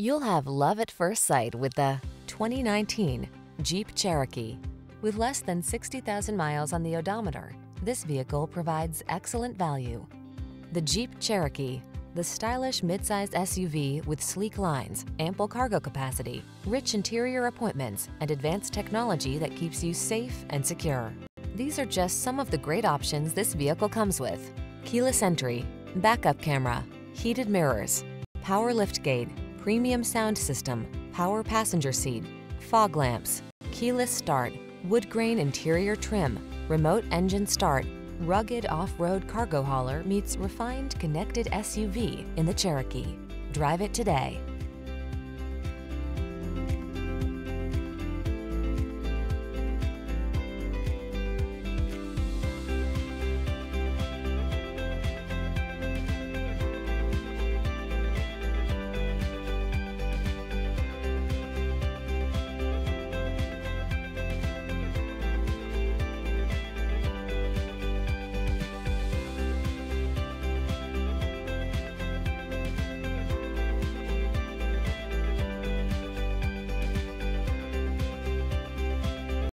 You'll have love at first sight with the 2019 Jeep Cherokee. With less than 60,000 miles on the odometer, this vehicle provides excellent value. The Jeep Cherokee, the stylish midsize SUV with sleek lines, ample cargo capacity, rich interior appointments, and advanced technology that keeps you safe and secure. These are just some of the great options this vehicle comes with. Keyless entry, backup camera, heated mirrors, power liftgate, premium sound system, power passenger seat, fog lamps, keyless start, wood grain interior trim, remote engine start, rugged off-road cargo hauler meets refined connected SUV in the Cherokee. Drive it today.